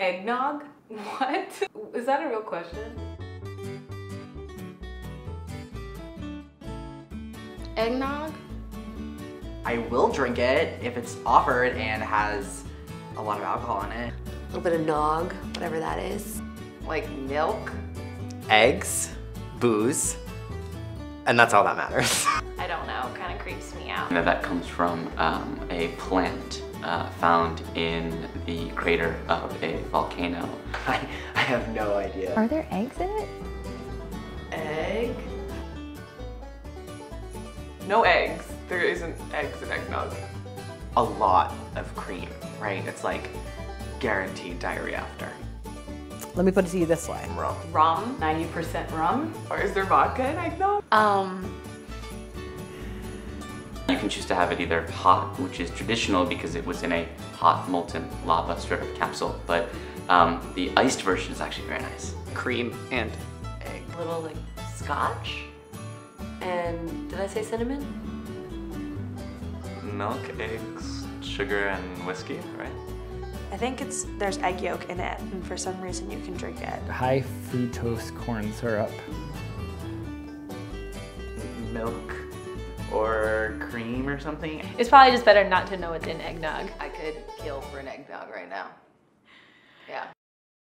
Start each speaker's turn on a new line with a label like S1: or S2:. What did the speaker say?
S1: Eggnog? What? Is that a real question?
S2: Eggnog?
S3: I will drink it if it's offered and has a lot of alcohol in it.
S4: A little bit of nog, whatever that is.
S1: Like milk?
S5: Eggs, booze, and that's all that matters.
S2: I don't know, kind of creeps me out.
S6: Now that comes from um, a plant uh, found in the crater of a volcano.
S3: I, I have no idea.
S7: Are there eggs in it?
S1: Egg? No eggs. There isn't eggs in eggnog.
S5: a lot of cream, right? It's like guaranteed diarrhea after.
S8: Let me put it to you this way.
S5: Rum.
S1: Rum? 90% rum? Or is there vodka in eggnog?
S2: Um,
S6: You can choose to have it either hot, which is traditional because it was in a hot molten lava sort of capsule, but um, the iced version is actually very nice.
S5: Cream and egg.
S4: A little like scotch. And did I say cinnamon?
S9: Milk, eggs, sugar, and whiskey, right?
S10: I think it's there's egg yolk in it, and for some reason you can drink it.
S11: High fructose corn syrup.
S3: Or cream or something.
S2: it's probably just better not to know what's in eggnog.
S1: I could kill for an eggnog right now. Yeah.